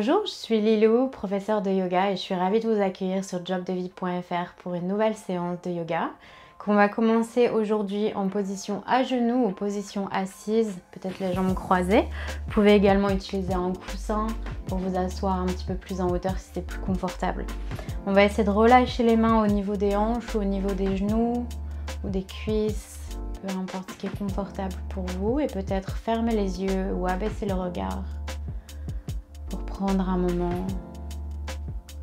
Bonjour, je suis Lilou, professeure de yoga et je suis ravie de vous accueillir sur jobdevie.fr pour une nouvelle séance de yoga qu'on va commencer aujourd'hui en position à genoux ou position assise, peut-être les jambes croisées. Vous pouvez également utiliser un coussin pour vous asseoir un petit peu plus en hauteur si c'est plus confortable. On va essayer de relâcher les mains au niveau des hanches ou au niveau des genoux ou des cuisses, peu importe ce qui est confortable pour vous et peut-être fermer les yeux ou abaisser le regard prendre un moment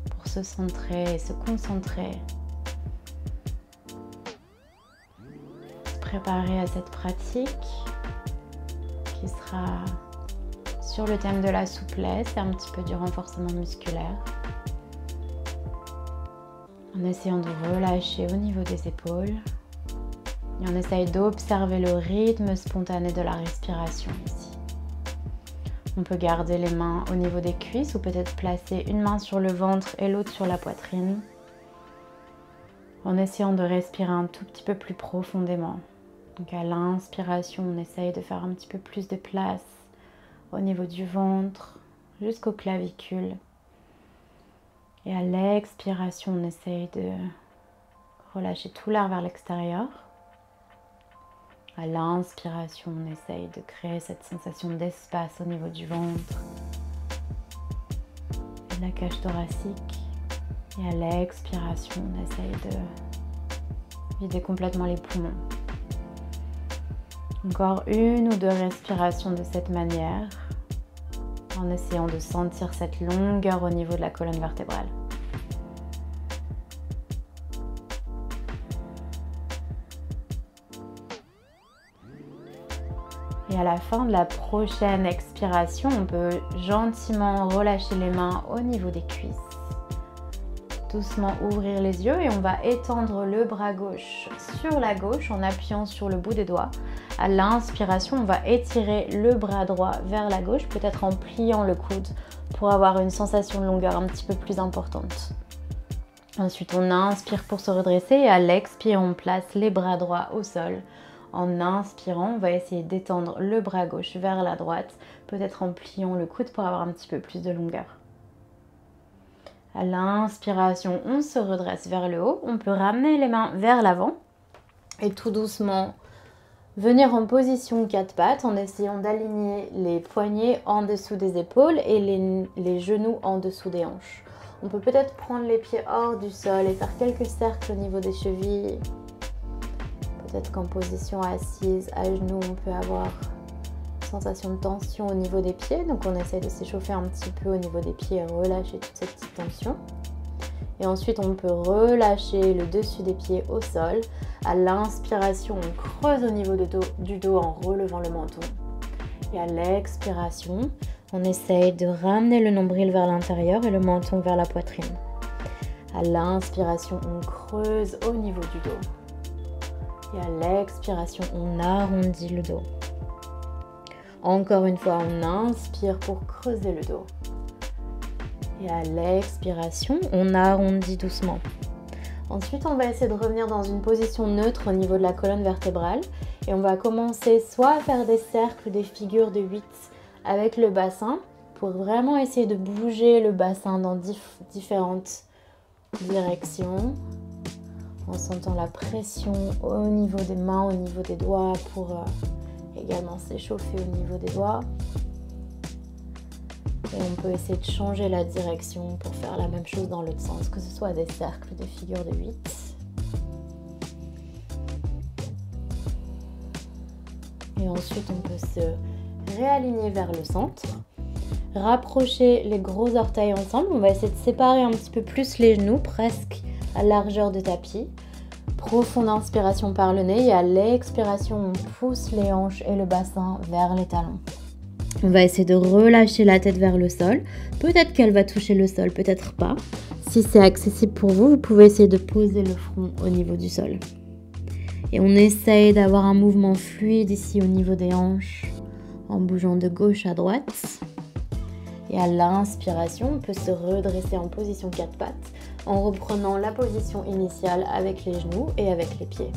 pour se centrer se concentrer préparer à cette pratique qui sera sur le thème de la souplesse et un petit peu du renforcement musculaire. En essayant de relâcher au niveau des épaules et on essaye d'observer le rythme spontané de la respiration ici. On peut garder les mains au niveau des cuisses ou peut-être placer une main sur le ventre et l'autre sur la poitrine en essayant de respirer un tout petit peu plus profondément. Donc à l'inspiration, on essaye de faire un petit peu plus de place au niveau du ventre jusqu'aux clavicules. Et à l'expiration, on essaye de relâcher tout l'air vers l'extérieur. À l'inspiration, on essaye de créer cette sensation d'espace au niveau du ventre et de la cage thoracique. Et à l'expiration, on essaye de vider complètement les poumons. Encore une ou deux respirations de cette manière en essayant de sentir cette longueur au niveau de la colonne vertébrale. Et à la fin de la prochaine expiration, on peut gentiment relâcher les mains au niveau des cuisses. Doucement ouvrir les yeux et on va étendre le bras gauche sur la gauche en appuyant sur le bout des doigts à l'inspiration, on va étirer le bras droit vers la gauche, peut-être en pliant le coude pour avoir une sensation de longueur un petit peu plus importante. Ensuite, on inspire pour se redresser et à l'expire, on place les bras droits au sol. En inspirant, on va essayer d'étendre le bras gauche vers la droite, peut-être en pliant le coude pour avoir un petit peu plus de longueur. À l'inspiration, on se redresse vers le haut. On peut ramener les mains vers l'avant et tout doucement Venir en position quatre pattes en essayant d'aligner les poignets en dessous des épaules et les, genoux en dessous des hanches. On peut peut-être prendre les pieds hors du sol et faire quelques cercles au niveau des chevilles. Peut-être qu'en position assise, à genoux, on peut avoir sensation de tension au niveau des pieds. Donc on essaie de s'échauffer un petit peu au niveau des pieds et relâcher toute cette petite tension. Et ensuite, on peut relâcher le dessus des pieds au sol. À l'inspiration, on creuse au niveau du dos en relevant le menton. Et à l'expiration, on essaye de ramener le nombril vers l'intérieur et le menton vers la poitrine. À l'inspiration, on creuse au niveau du dos. Et à l'expiration, on arrondit le dos. Encore une fois, on inspire pour creuser le dos. Et à l'expiration, on arrondit doucement. Ensuite, on va essayer de revenir dans une position neutre au niveau de la colonne vertébrale. Et on va commencer soit à faire des cercles, des figures de 8 avec le bassin pour vraiment essayer de bouger le bassin dans différentes directions en sentant la pression au niveau des mains, au niveau des doigts pour euh, également s'échauffer au niveau des doigts. Et on peut essayer de changer la direction pour faire la même chose dans l'autre sens, que ce soit des cercles, des figures de 8. Et ensuite, on peut se réaligner vers le centre. Rapprocher les gros orteils ensemble. On va essayer de séparer un petit peu plus les genoux, presque à largeur de tapis. Profonde inspiration par le nez et à l'expiration, on pousse les hanches et le bassin vers les talons. On va essayer de relâcher la tête vers le sol. Peut-être qu'elle va toucher le sol, peut-être pas. Si c'est accessible pour vous, vous pouvez essayer de poser le front au niveau du sol. Et on essaye d'avoir un mouvement fluide ici au niveau des hanches en bougeant de gauche à droite. Et à l'inspiration, on peut se redresser en position quatre pattes en reprenant la position initiale avec les genoux et avec les pieds.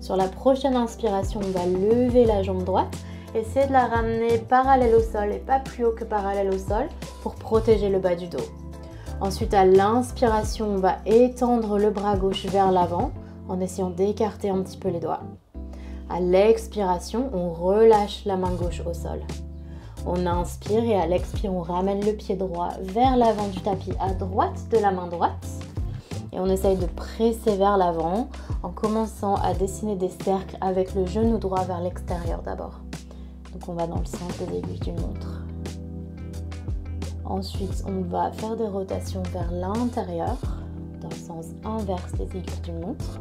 Sur la prochaine inspiration, on va lever la jambe droite Essayez de la ramener parallèle au sol et pas plus haut que parallèle au sol pour protéger le bas du dos. Ensuite, à l'inspiration, on va étendre le bras gauche vers l'avant en essayant d'écarter un petit peu les doigts. À l'expiration, on relâche la main gauche au sol. On inspire et à l'expire, on ramène le pied droit vers l'avant du tapis à droite de la main droite. Et on essaye de presser vers l'avant en commençant à dessiner des cercles avec le genou droit vers l'extérieur d'abord. Donc on va dans le sens des aiguilles d'une montre. Ensuite, on va faire des rotations vers l'intérieur, dans le sens inverse des aiguilles d'une montre.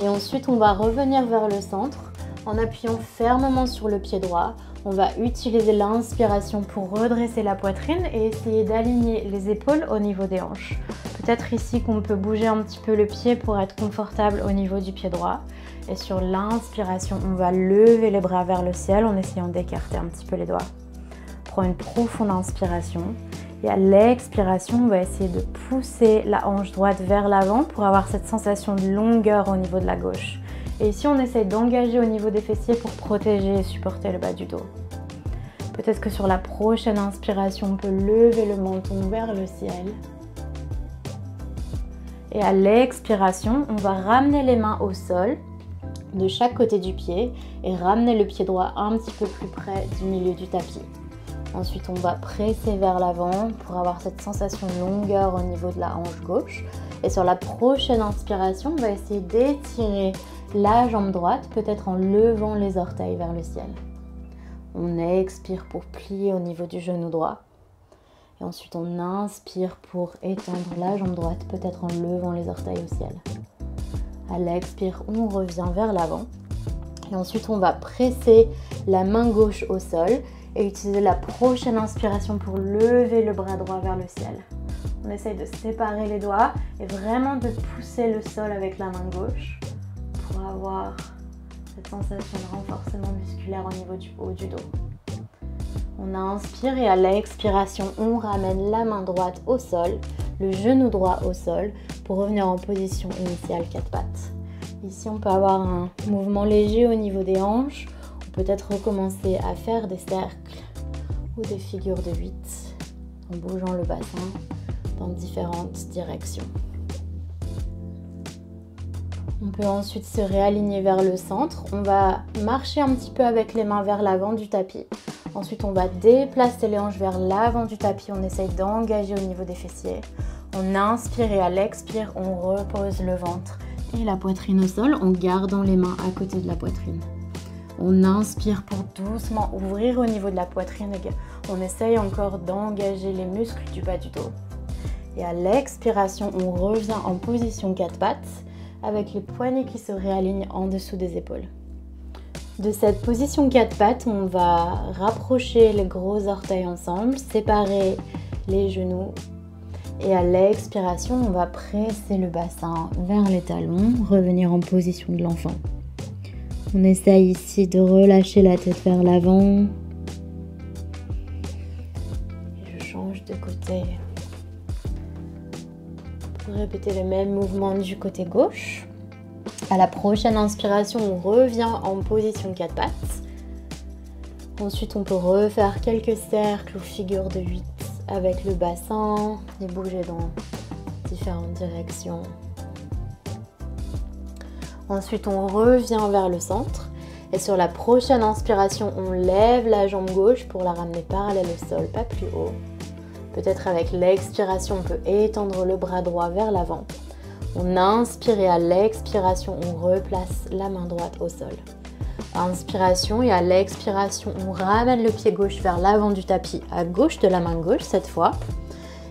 Et ensuite, on va revenir vers le centre en appuyant fermement sur le pied droit. On va utiliser l'inspiration pour redresser la poitrine et essayer d'aligner les épaules au niveau des hanches. Peut-être ici qu'on peut bouger un petit peu le pied pour être confortable au niveau du pied droit. Et sur l'inspiration, on va lever les bras vers le ciel en essayant d'écarter un petit peu les doigts. Prends une profonde inspiration. Et à l'expiration, on va essayer de pousser la hanche droite vers l'avant pour avoir cette sensation de longueur au niveau de la gauche. Et ici, on essaye d'engager au niveau des fessiers pour protéger et supporter le bas du dos. Peut-être que sur la prochaine inspiration, on peut lever le menton vers le ciel. Et à l'expiration, on va ramener les mains au sol de chaque côté du pied et ramener le pied droit un petit peu plus près du milieu du tapis. Ensuite, on va presser vers l'avant pour avoir cette sensation de longueur au niveau de la hanche gauche. Et sur la prochaine inspiration, on va essayer d'étirer la jambe droite, peut-être en levant les orteils vers le ciel. On expire pour plier au niveau du genou droit. Et ensuite, on inspire pour étendre la jambe droite, peut-être en levant les orteils au ciel. À l'expire, on revient vers l'avant. Et ensuite, on va presser la main gauche au sol et utiliser la prochaine inspiration pour lever le bras droit vers le ciel. On essaye de séparer les doigts et vraiment de pousser le sol avec la main gauche cette sensation de renforcement musculaire au niveau du haut du dos. On inspire et à l'expiration, on ramène la main droite au sol, le genou droit au sol pour revenir en position initiale quatre pattes. Ici, on peut avoir un mouvement léger au niveau des hanches. On peut être recommencer à faire des cercles ou des figures de 8 en bougeant le bassin dans différentes directions. On peut ensuite se réaligner vers le centre. On va marcher un petit peu avec les mains vers l'avant du tapis. Ensuite, on va déplacer les hanches vers l'avant du tapis. On essaye d'engager au niveau des fessiers. On inspire et à l'expire, on repose le ventre et la poitrine au sol en gardant les mains à côté de la poitrine. On inspire pour doucement ouvrir au niveau de la poitrine. On essaye encore d'engager les muscles du bas du dos. Et à l'expiration, on revient en position quatre pattes avec les poignets qui se réalignent en dessous des épaules. De cette position quatre pattes, on va rapprocher les gros orteils ensemble, séparer les genoux et à l'expiration, on va presser le bassin vers les talons, revenir en position de l'enfant. On essaye ici de relâcher la tête vers l'avant. Je change de côté pour répéter le même mouvement du côté gauche. À la prochaine inspiration, on revient en position 4 pattes. Ensuite, on peut refaire quelques cercles ou figures de 8 avec le bassin et bouger dans différentes directions. Ensuite, on revient vers le centre. Et sur la prochaine inspiration, on lève la jambe gauche pour la ramener parallèle au sol, pas plus haut. Peut-être avec l'expiration, on peut étendre le bras droit vers l'avant. On inspire et à l'expiration, on replace la main droite au sol. Inspiration et à l'expiration, on ramène le pied gauche vers l'avant du tapis, à gauche de la main gauche cette fois.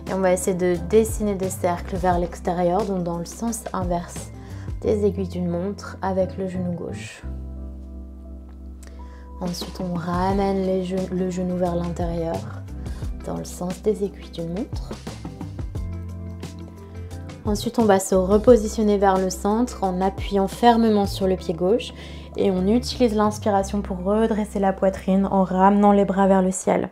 Et on va essayer de dessiner des cercles vers l'extérieur, donc dans le sens inverse des aiguilles d'une montre avec le genou gauche. Ensuite, on ramène le genou vers l'intérieur dans le sens des aiguilles d'une montre. Ensuite, on va se repositionner vers le centre en appuyant fermement sur le pied gauche et on utilise l'inspiration pour redresser la poitrine en ramenant les bras vers le ciel.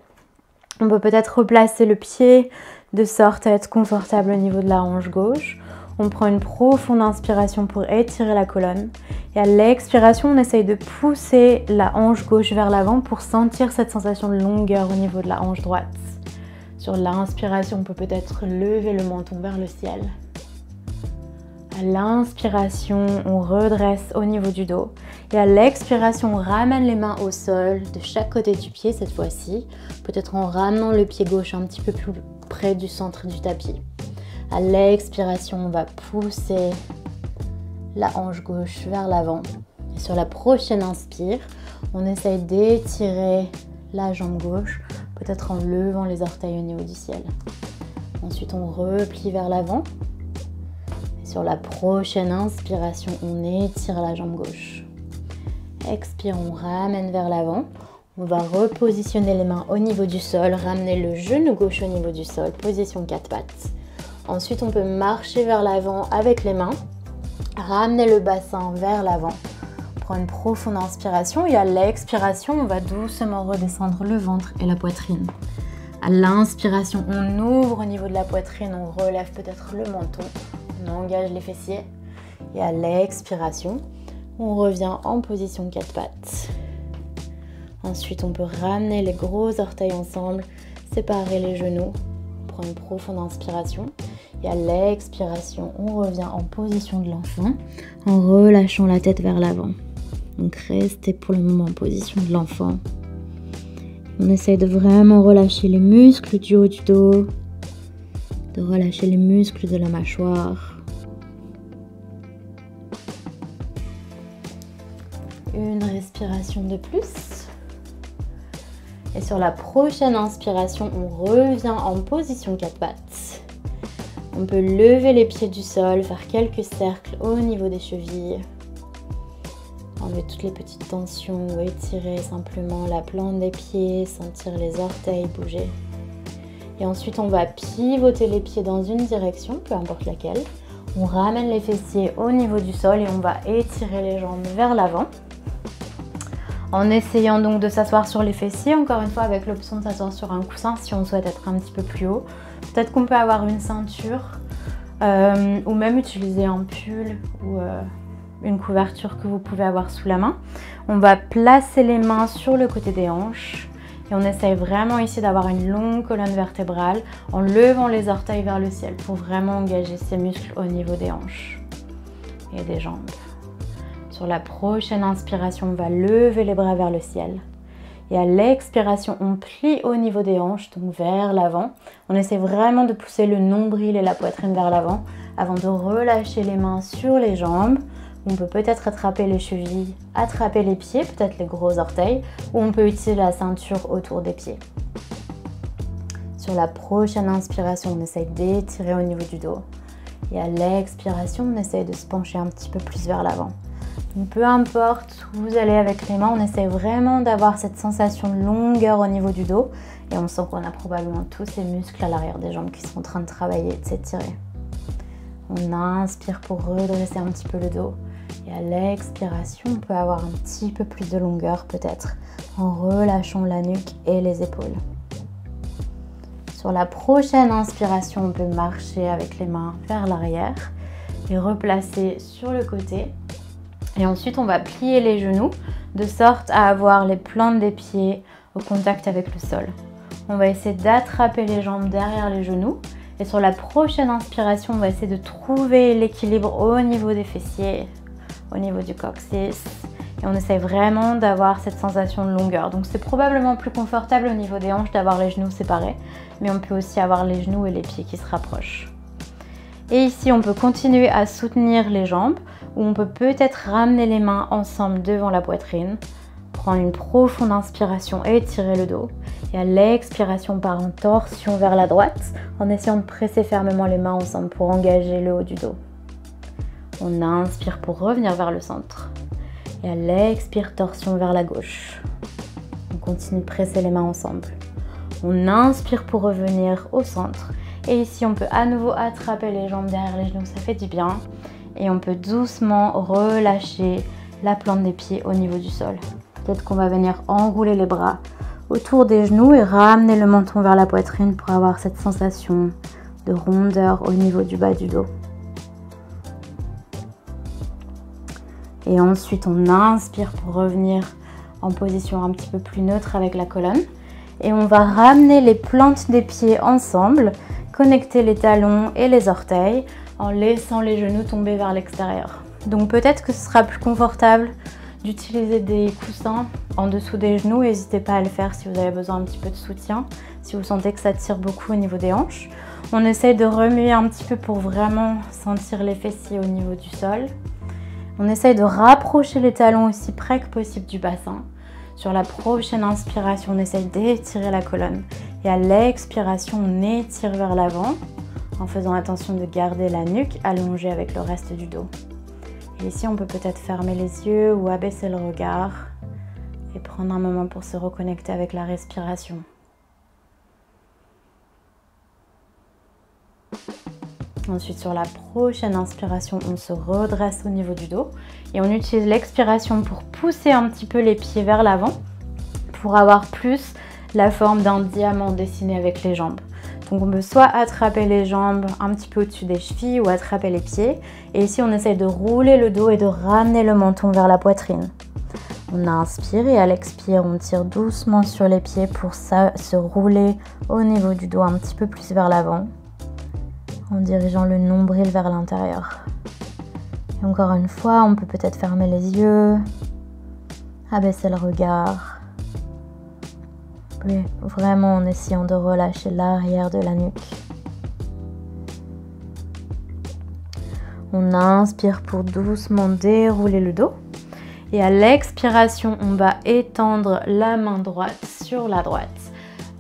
On peut peut-être replacer le pied de sorte à être confortable au niveau de la hanche gauche. On prend une profonde inspiration pour étirer la colonne. Et à l'expiration, on essaye de pousser la hanche gauche vers l'avant pour sentir cette sensation de longueur au niveau de la hanche droite. Sur l'inspiration, on peut peut-être lever le menton vers le ciel. À l'inspiration, on redresse au niveau du dos. Et à l'expiration, on ramène les mains au sol de chaque côté du pied cette fois-ci. Peut-être en ramenant le pied gauche un petit peu plus près du centre du tapis. À l'expiration, on va pousser la hanche gauche vers l'avant. Et sur la prochaine inspire, on essaye d'étirer la jambe gauche, peut-être en levant les orteils au niveau du ciel. Ensuite, on replie vers l'avant. Sur la prochaine inspiration, on étire la jambe gauche. Expire, on ramène vers l'avant. On va repositionner les mains au niveau du sol, ramener le genou gauche au niveau du sol, position quatre pattes. Ensuite, on peut marcher vers l'avant avec les mains, ramener le bassin vers l'avant. Une profonde inspiration et à l'expiration, on va doucement redescendre le ventre et la poitrine. À l'inspiration, on ouvre au niveau de la poitrine, on relève peut-être le menton, on engage les fessiers. Et à l'expiration, on revient en position quatre pattes. Ensuite, on peut ramener les gros orteils ensemble, séparer les genoux, prendre une profonde inspiration. Et à l'expiration, on revient en position de l'enfant en relâchant la tête vers l'avant. Donc restez pour le moment en position de l'enfant. On essaye de vraiment relâcher les muscles du haut du dos, de relâcher les muscles de la mâchoire. Une respiration de plus. Et sur la prochaine inspiration, on revient en position quatre pattes. On peut lever les pieds du sol, faire quelques cercles au niveau des chevilles. Toutes les petites tensions étirer simplement la plante des pieds, sentir les orteils bouger. Et ensuite, on va pivoter les pieds dans une direction, peu importe laquelle. On ramène les fessiers au niveau du sol et on va étirer les jambes vers l'avant en essayant donc de s'asseoir sur les fessiers, encore une fois avec l'option de s'asseoir sur un coussin si on souhaite être un petit peu plus haut. Peut-être qu'on peut avoir une ceinture euh, ou même utiliser un pull ou euh, une couverture que vous pouvez avoir sous la main. On va placer les mains sur le côté des hanches et on essaye vraiment ici d'avoir une longue colonne vertébrale en levant les orteils vers le ciel pour vraiment engager ces muscles au niveau des hanches et des jambes. Sur la prochaine inspiration, on va lever les bras vers le ciel. Et à l'expiration, on plie au niveau des hanches, donc vers l'avant. On essaie vraiment de pousser le nombril et la poitrine vers l'avant avant de relâcher les mains sur les jambes. On peut peut-être attraper les chevilles, attraper les pieds, peut-être les gros orteils, ou on peut utiliser la ceinture autour des pieds. Sur la prochaine inspiration, on essaye d'étirer au niveau du dos. Et à l'expiration, on essaye de se pencher un petit peu plus vers l'avant peu importe où vous allez avec les mains, on essaie vraiment d'avoir cette sensation de longueur au niveau du dos. Et on sent qu'on a probablement tous ces muscles à l'arrière des jambes qui sont en train de travailler et de s'étirer. On inspire pour redresser un petit peu le dos. Et à l'expiration, on peut avoir un petit peu plus de longueur peut-être en relâchant la nuque et les épaules. Sur la prochaine inspiration, on peut marcher avec les mains vers l'arrière et replacer sur le côté et ensuite, on va plier les genoux de sorte à avoir les plantes des pieds au contact avec le sol. On va essayer d'attraper les jambes derrière les genoux. Et sur la prochaine inspiration, on va essayer de trouver l'équilibre au niveau des fessiers, au niveau du coccyx. Et on essaie vraiment d'avoir cette sensation de longueur. Donc c'est probablement plus confortable au niveau des hanches d'avoir les genoux séparés. Mais on peut aussi avoir les genoux et les pieds qui se rapprochent. Et ici, on peut continuer à soutenir les jambes ou on peut peut-être ramener les mains ensemble devant la poitrine. Prendre une profonde inspiration et étirer le dos. Et à l'expiration, par en torsion vers la droite en essayant de presser fermement les mains ensemble pour engager le haut du dos. On inspire pour revenir vers le centre. Et à l'expire, torsion vers la gauche. On continue de presser les mains ensemble. On inspire pour revenir au centre. Et ici, on peut à nouveau attraper les jambes derrière les genoux, ça fait du bien et on peut doucement relâcher la plante des pieds au niveau du sol. Peut-être qu'on va venir enrouler les bras autour des genoux et ramener le menton vers la poitrine pour avoir cette sensation de rondeur au niveau du bas du dos. Et ensuite, on inspire pour revenir en position un petit peu plus neutre avec la colonne. Et on va ramener les plantes des pieds ensemble, connecter les talons et les orteils en laissant les genoux tomber vers l'extérieur. Donc peut-être que ce sera plus confortable d'utiliser des coussins en dessous des genoux. N'hésitez pas à le faire si vous avez besoin un petit peu de soutien, si vous sentez que ça tire beaucoup au niveau des hanches. On essaye de remuer un petit peu pour vraiment sentir les fessiers au niveau du sol. On essaye de rapprocher les talons aussi près que possible du bassin. Sur la prochaine inspiration, on essaye d'étirer la colonne. Et à l'expiration, on étire vers l'avant en faisant attention de garder la nuque allongée avec le reste du dos. Et ici, on peut peut-être fermer les yeux ou abaisser le regard et prendre un moment pour se reconnecter avec la respiration. Ensuite, sur la prochaine inspiration, on se redresse au niveau du dos et on utilise l'expiration pour pousser un petit peu les pieds vers l'avant pour avoir plus la forme d'un diamant dessiné avec les jambes. Donc on peut soit attraper les jambes un petit peu au-dessus des chevilles ou attraper les pieds. Et ici on essaye de rouler le dos et de ramener le menton vers la poitrine. On inspire et à l'expire on tire doucement sur les pieds pour se rouler au niveau du dos un petit peu plus vers l'avant en dirigeant le nombril vers l'intérieur. Et encore une fois, on peut peut-être fermer les yeux, abaisser le regard vraiment en essayant de relâcher l'arrière de la nuque. On inspire pour doucement dérouler le dos. Et à l'expiration, on va étendre la main droite sur la droite.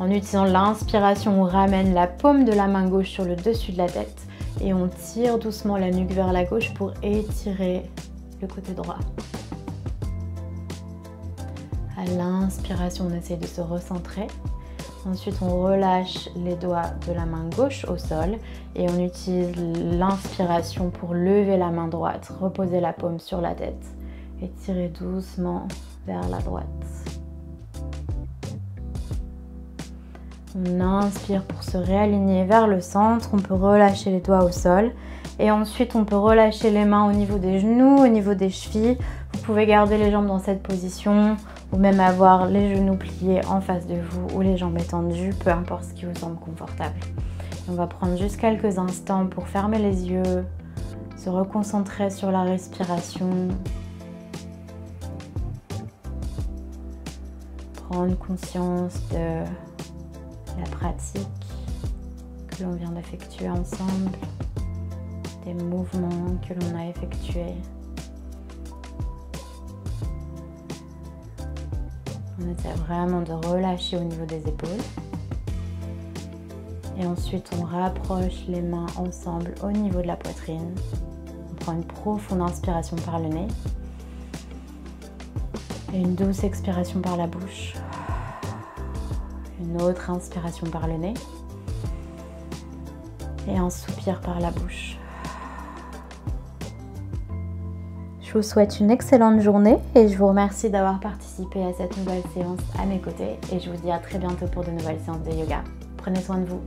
En utilisant l'inspiration, on ramène la paume de la main gauche sur le dessus de la tête et on tire doucement la nuque vers la gauche pour étirer le côté droit. À l'inspiration, on essaie de se recentrer. Ensuite, on relâche les doigts de la main gauche au sol et on utilise l'inspiration pour lever la main droite, reposer la paume sur la tête et tirer doucement vers la droite. On inspire pour se réaligner vers le centre. On peut relâcher les doigts au sol. Et ensuite, on peut relâcher les mains au niveau des genoux, au niveau des chevilles. Vous pouvez garder les jambes dans cette position ou même avoir les genoux pliés en face de vous ou les jambes étendues, peu importe ce qui vous semble confortable. on va prendre juste quelques instants pour fermer les yeux, se reconcentrer sur la respiration, prendre conscience de la pratique que l'on vient d'effectuer ensemble, des mouvements que l'on a effectués. On essaie vraiment de relâcher au niveau des épaules. Et ensuite, on rapproche les mains ensemble au niveau de la poitrine. On prend une profonde inspiration par le nez. Et une douce expiration par la bouche. Une autre inspiration par le nez. Et un soupir par la bouche. Je vous souhaite une excellente journée et je vous remercie d'avoir participé à cette nouvelle séance à mes côtés et je vous dis à très bientôt pour de nouvelles séances de yoga. Prenez soin de vous.